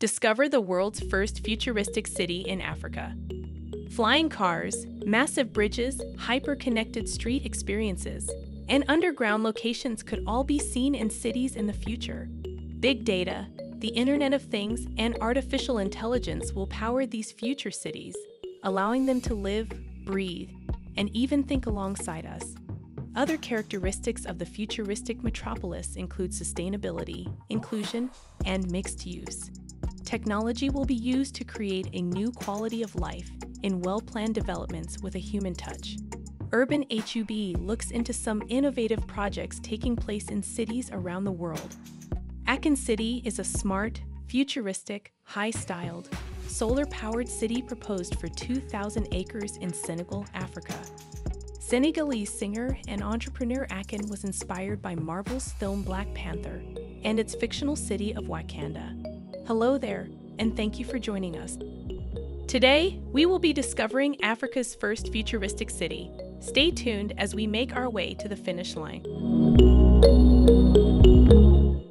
Discover the world's first futuristic city in Africa. Flying cars, massive bridges, hyper connected street experiences, and underground locations could all be seen in cities in the future. Big data, the Internet of Things, and artificial intelligence will power these future cities, allowing them to live, breathe, and even think alongside us. Other characteristics of the futuristic metropolis include sustainability, inclusion, and mixed use. Technology will be used to create a new quality of life in well planned developments with a human touch. Urban HUB looks into some innovative projects taking place in cities around the world. Akon City is a smart, futuristic, high styled, solar powered city proposed for 2,000 acres in Senegal, Africa. Senegalese singer and entrepreneur Akon was inspired by Marvel's film Black Panther and its fictional city of Wakanda. Hello there, and thank you for joining us. Today, we will be discovering Africa's first futuristic city. Stay tuned as we make our way to the finish line.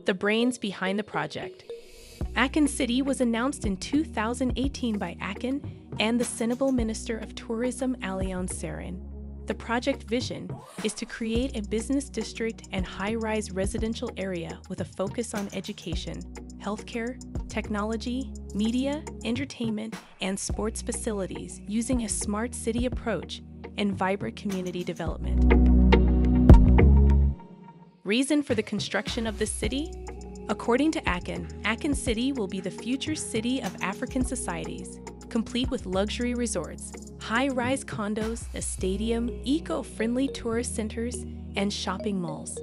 The brains behind the project. Akon City was announced in 2018 by Akon and the Senegal Minister of Tourism Alioune Sarene. The project vision is to create a business district and high rise residential area with a focus on education, healthcare, technology, media, entertainment, and sports facilities using a smart city approach and vibrant community development. Reason for the construction of this city? According to Akon, Akon City will be the future city of African societies, complete with luxury resorts, high rise condos, a stadium, eco friendly tourist centers, and shopping malls.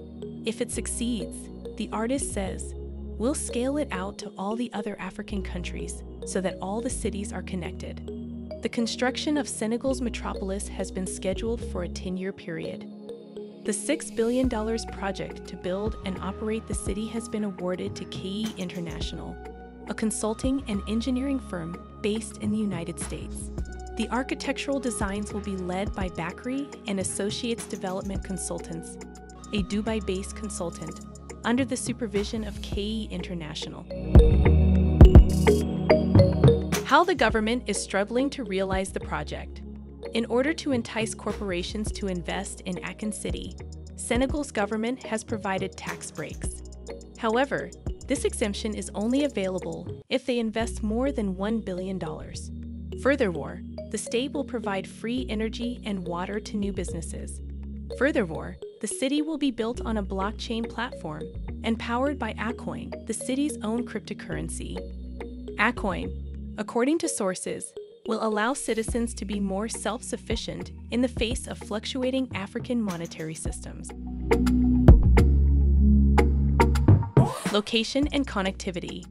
If it succeeds, the artist says, we'll scale it out to all the other African countries so that all the cities are connected. The construction of Senegal's metropolis has been scheduled for a 10 year period. The $6 billion project to build and operate the city has been awarded to KE International, a consulting and engineering firm based in the United States. The architectural designs will be led by Bakri and Associates Development Consultants, a Dubai based consultant, under the supervision of KE International. How the government is struggling to realize the project. In order to entice corporations to invest in Akon City, Senegal's government has provided tax breaks. However, this exemption is only available if they invest more than $1 billion. Furthermore, the state will provide free energy and water to new businesses. Furthermore, the city will be built on a blockchain platform and powered by Akoin, the city's own cryptocurrency. Akoin, according to sources, will allow citizens to be more self sufficient in the face of fluctuating African monetary systems. Location and connectivity.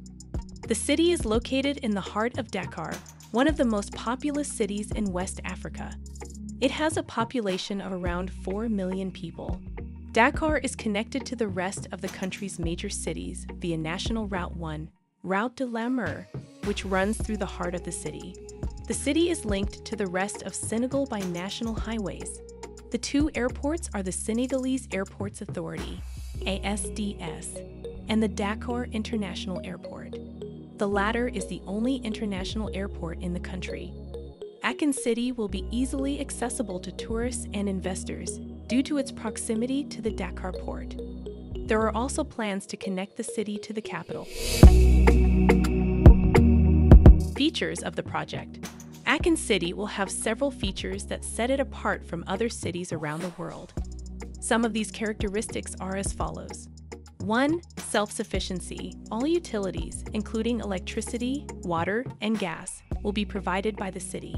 The city is located in the heart of Dakar, one of the most populous cities in West Africa. It has a population of around 4 million people. Dakar is connected to the rest of the country's major cities via National Route 1, Route de la Mer, which runs through the heart of the city. The city is linked to the rest of Senegal by national highways. The two airports are the Senegalese Airports Authority, ASDS, and the Dakar International Airport. The latter is the only international airport in the country. Akon City will be easily accessible to tourists and investors due to its proximity to the Dakar port. There are also plans to connect the city to the capital. Features of the project Akon City will have several features that set it apart from other cities around the world. Some of these characteristics are as follows 1. Self sufficiency. All utilities, including electricity, water, and gas, will be provided by the city.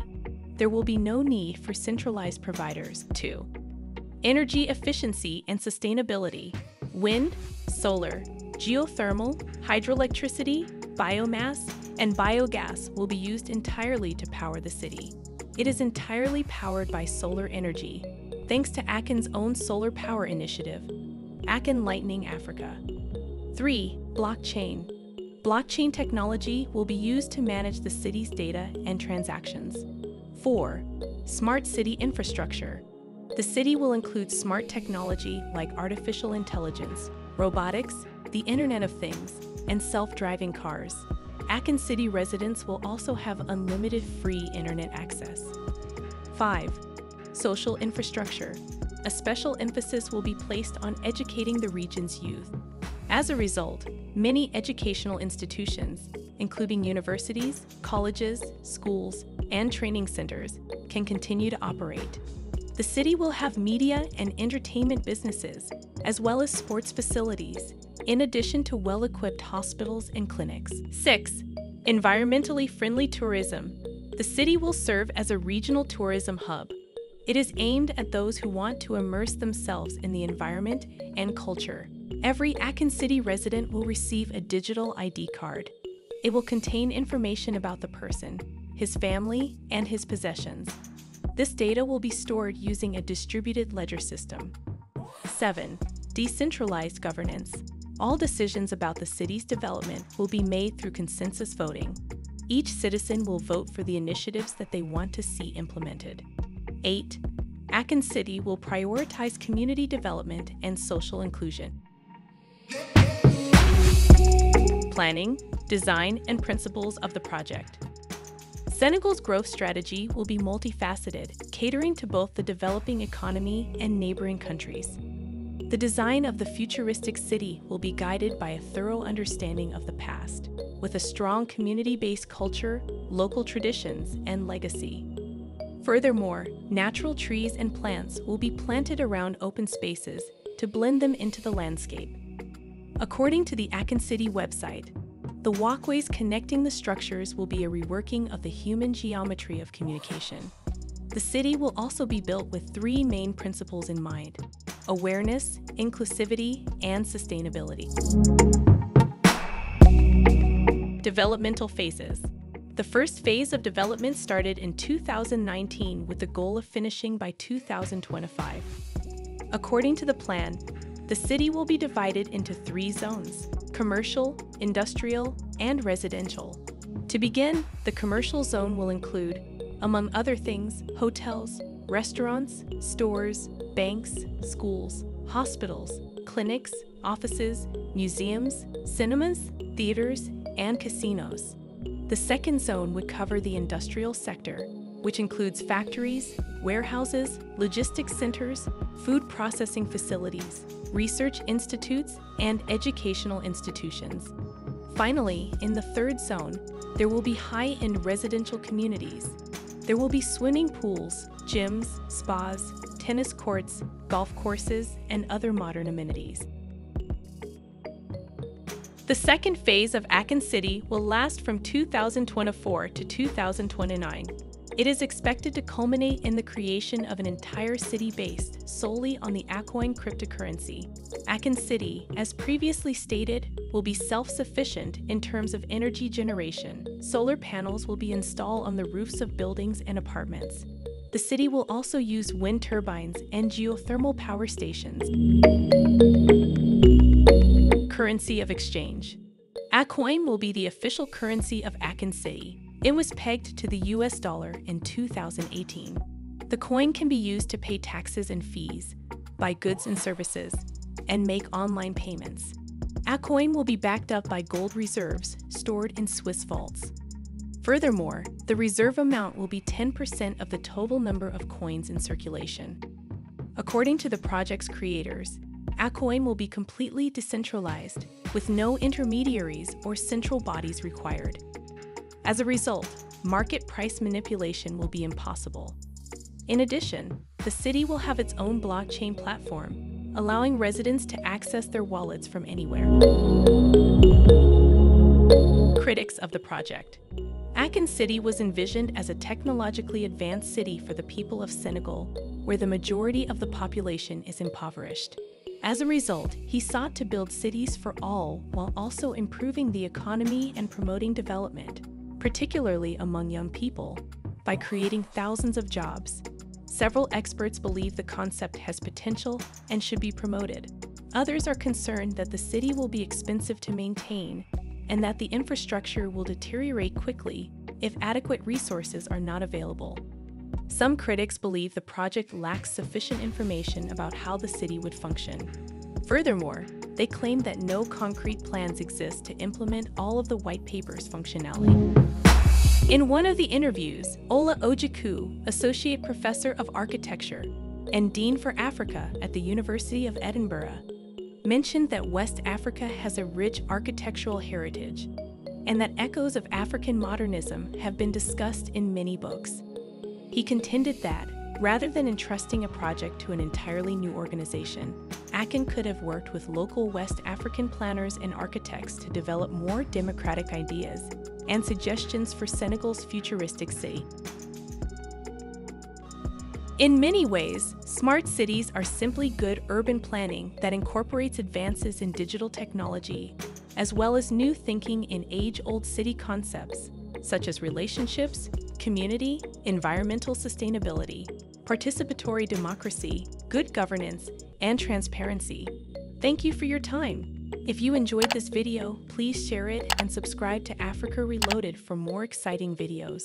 There will be no need for centralized providers. 2. Energy efficiency and sustainability. Wind, solar, geothermal, hydroelectricity, biomass, and biogas will be used entirely to power the city. It is entirely powered by solar energy, thanks to Akon's own solar power initiative, Akon Lighting Africa. 3. Blockchain. Blockchain technology will be used to manage the city's data and transactions. 4. Smart city infrastructure. The city will include smart technology like artificial intelligence, robotics, the Internet of Things, and self driving cars. Akon City residents will also have unlimited free internet access. 5. Social infrastructure. A special emphasis will be placed on educating the region's youth. As a result, many educational institutions, including universities, colleges, schools, and training centers, can continue to operate. The city will have media and entertainment businesses, as well as sports facilities, in addition to well equipped hospitals and clinics. 6. Environmentally friendly tourism. The city will serve as a regional tourism hub. It is aimed at those who want to immerse themselves in the environment and culture. Every Akon City resident will receive a digital ID card. It will contain information about the person, his family, and his possessions. This data will be stored using a distributed ledger system. 7. Decentralized governance. All decisions about the city's development will be made through consensus voting. Each citizen will vote for the initiatives that they want to see implemented. 8. Akon City will prioritize community development and social inclusion. Planning, design, and principles of the project. Senegal's growth strategy will be multifaceted, catering to both the developing economy and neighboring countries. The design of the futuristic city will be guided by a thorough understanding of the past, with a strong community based culture, local traditions, and legacy. Furthermore, natural trees and plants will be planted around open spaces to blend them into the landscape. According to the Akon City website, the walkways connecting the structures will be a reworking of the human geometry of communication. The city will also be built with three main principles in mind awareness, inclusivity, and sustainability. Developmental phases. The first phase of development started in 2019 with the goal of finishing by 2025. According to the plan, the city will be divided into three zones commercial, industrial, and residential. To begin, the commercial zone will include, among other things, hotels, restaurants, stores, banks, schools, hospitals, clinics, offices, museums, cinemas, theaters, and casinos. The second zone would cover the industrial sector, which includes factories, warehouses, logistics centers, food processing facilities, research institutes, and educational institutions. Finally, in the third zone, there will be high end residential communities. There will be swimming pools, gyms, spas, tennis courts, golf courses, and other modern amenities. The second phase of Akon City will last from 2024 to 2029. It is expected to culminate in the creation of an entire city based solely on the Akoin cryptocurrency. Akon City, as previously stated, will be self sufficient in terms of energy generation. Solar panels will be installed on the roofs of buildings and apartments. The city will also use wind turbines and geothermal power stations. Currency of exchange. Akoin will be the official currency of Akon City. It was pegged to the US dollar in 2018. The coin can be used to pay taxes and fees, buy goods and services, and make online payments. Akoin will be backed up by gold reserves stored in Swiss vaults. Furthermore, the reserve amount will be 10% of the total number of coins in circulation. According to the project's creators, Akoin will be completely decentralized, with no intermediaries or central bodies required. As a result, market price manipulation will be impossible. In addition, the city will have its own blockchain platform, allowing residents to access their wallets from anywhere. Critics of the project Akon City was envisioned as a technologically advanced city for the people of Senegal, where the majority of the population is impoverished. As a result, he sought to build cities for all while also improving the economy and promoting development, particularly among young people, by creating thousands of jobs. Several experts believe the concept has potential and should be promoted. Others are concerned that the city will be expensive to maintain and that the infrastructure will deteriorate quickly if adequate resources are not available. Some critics believe the project lacks sufficient information about how the city would function. Furthermore, they claim that no concrete plans exist to implement all of the white paper's functionality. In one of the interviews, Ola Ojukwu, Associate Professor of Architecture and Dean for Africa at the University of Edinburgh, mentioned that West Africa has a rich architectural heritage and that echoes of African modernism have been discussed in many books. He contended that, rather than entrusting a project to an entirely new organization, Akon could have worked with local West African planners and architects to develop more democratic ideas and suggestions for Senegal's futuristic city. In many ways, smart cities are simply good urban planning that incorporates advances in digital technology, as well as new thinking in age old city concepts such as relationships, community, environmental sustainability, participatory democracy, good governance, and transparency. Thank you for your time. If you enjoyed this video, please share it and subscribe to Africa Reloaded for more exciting videos.